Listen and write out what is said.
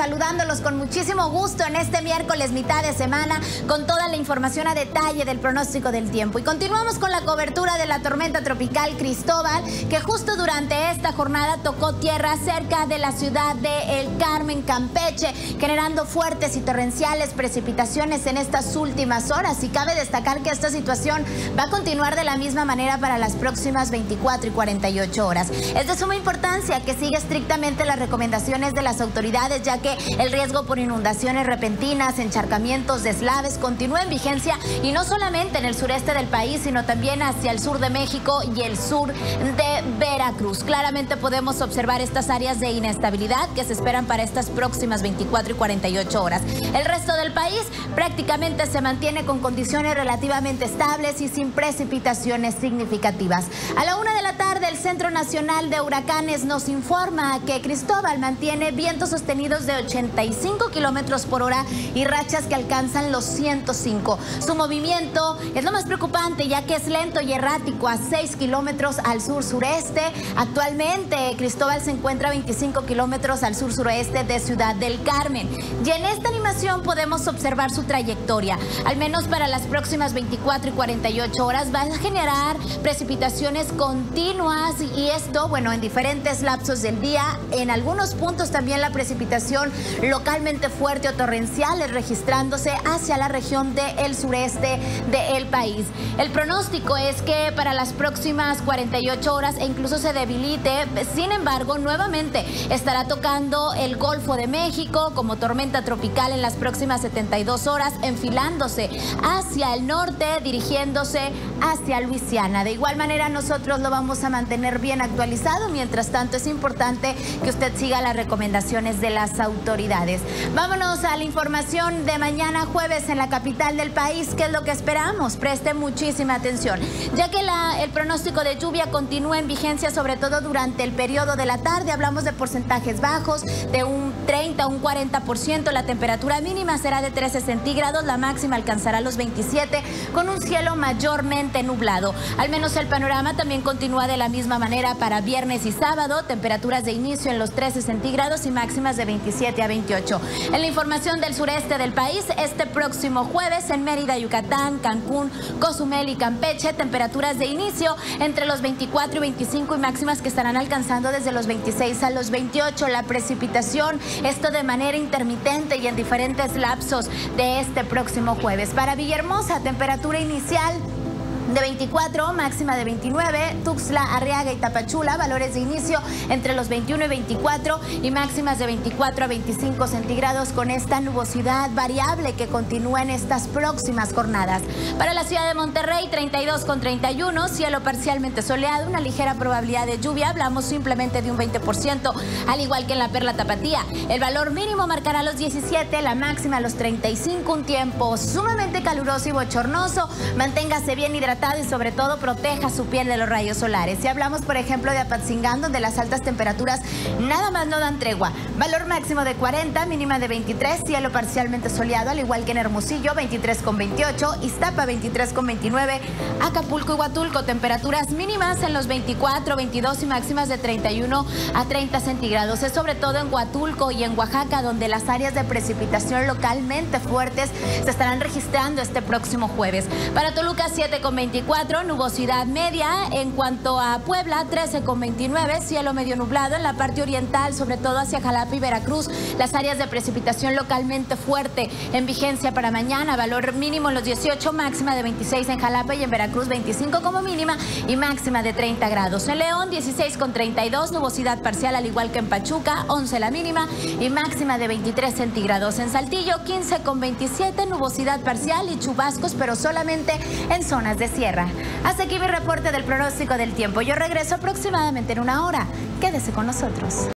saludándolos con muchísimo gusto en este miércoles mitad de semana con toda la información a detalle del pronóstico del tiempo. Y continuamos con la cobertura de la tormenta tropical Cristóbal, que justo durante esta jornada tocó tierra cerca de la ciudad de El Carmen, Campeche, generando fuertes y torrenciales precipitaciones en estas últimas horas. Y cabe destacar que esta situación va a continuar de la misma manera para las próximas 24 y 48 horas. Es de suma importancia que siga estrictamente las recomendaciones de las autoridades, ya que el riesgo por inundaciones repentinas, encharcamientos, deslaves continúa en vigencia y no solamente en el sureste del país, sino también hacia el sur de México y el sur de Veracruz. Claramente podemos observar estas áreas de inestabilidad que se esperan para estas próximas 24 y 48 horas. El resto del país prácticamente se mantiene con condiciones relativamente estables y sin precipitaciones significativas. A la una de la tarde, el Centro Nacional de Huracanes nos informa que Cristóbal mantiene vientos sostenidos de 85 kilómetros por hora y rachas que alcanzan los 105. Su movimiento es lo más preocupante ya que es lento y errático a 6 kilómetros al sur-sureste. Actualmente Cristóbal se encuentra a 25 kilómetros al sur-suroeste de Ciudad del Carmen. Y en esta animación podemos observar su trayectoria. Al menos para las próximas 24 y 48 horas va a generar precipitaciones continuas y esto, bueno, en diferentes lapsos del día. En algunos puntos también la precipitación localmente fuerte o torrenciales registrándose hacia la región del sureste del país. El pronóstico es que para las próximas 48 horas e incluso se debilite, sin embargo, nuevamente estará tocando el Golfo de México como tormenta tropical en las próximas 72 horas, enfilándose hacia el norte, dirigiéndose hacia Luisiana. De igual manera, nosotros lo vamos a mantener bien actualizado. Mientras tanto, es importante que usted siga las recomendaciones de las autoridades. Vámonos a la información de mañana jueves en la capital del país. ¿Qué es lo que esperamos? Preste muchísima atención, ya que la, el pronóstico de lluvia continúa en vigencia, sobre todo durante el periodo de la tarde. Hablamos de porcentajes bajos, de un 30 a un 40%. La temperatura mínima será de 13 centígrados, la máxima alcanzará los 27, con un cielo mayormente nublado. Al menos el panorama también continúa de la misma manera para viernes y sábado, temperaturas de inicio en los 13 centígrados y máximas de 27 a 28. En la información del sureste del país, este próximo jueves en Mérida, Yucatán, Cancún, Cozumel y Campeche, temperaturas de inicio entre los 24 y 25 y máximas que estarán alcanzando desde los 26 a los 28. La precipitación, esto de manera intermitente y en diferentes lapsos de este próximo jueves. Para Villahermosa, temperatura inicial de 24, máxima de 29, Tuxtla, Arriaga y Tapachula, valores de inicio entre los 21 y 24 y máximas de 24 a 25 centígrados con esta nubosidad variable que continúa en estas próximas jornadas. Para la ciudad de Monterrey, 32 con 31, cielo parcialmente soleado, una ligera probabilidad de lluvia, hablamos simplemente de un 20%, al igual que en la Perla Tapatía. El valor mínimo marcará los 17, la máxima los 35, un tiempo sumamente caluroso y bochornoso, manténgase bien hidratado y sobre todo proteja su piel de los rayos solares. Si hablamos, por ejemplo, de Apatzingán, donde las altas temperaturas nada más no dan tregua. Valor máximo de 40, mínima de 23, cielo parcialmente soleado, al igual que en Hermosillo, 23 con 28, Iztapa, 23 con 29, Acapulco y Huatulco, temperaturas mínimas en los 24, 22 y máximas de 31 a 30 centígrados. Es sobre todo en Huatulco y en Oaxaca, donde las áreas de precipitación localmente fuertes se estarán registrando este próximo jueves. Para Toluca, 7 con 24, nubosidad media. En cuanto a Puebla, 13 con 29, cielo medio nublado. En la parte oriental, sobre todo hacia Jalapa y Veracruz, las áreas de precipitación localmente fuerte en vigencia para mañana. Valor mínimo en los 18, máxima de 26 en Jalapa y en Veracruz 25 como mínima y máxima de 30 grados. En León, 16 con 32, nubosidad parcial al igual que en Pachuca, 11 la mínima y máxima de 23 centígrados. En Saltillo, 15 con 27, nubosidad parcial y chubascos, pero solamente en zonas de Hasta aquí mi reporte del pronóstico del tiempo. Yo regreso aproximadamente en una hora. Quédese con nosotros.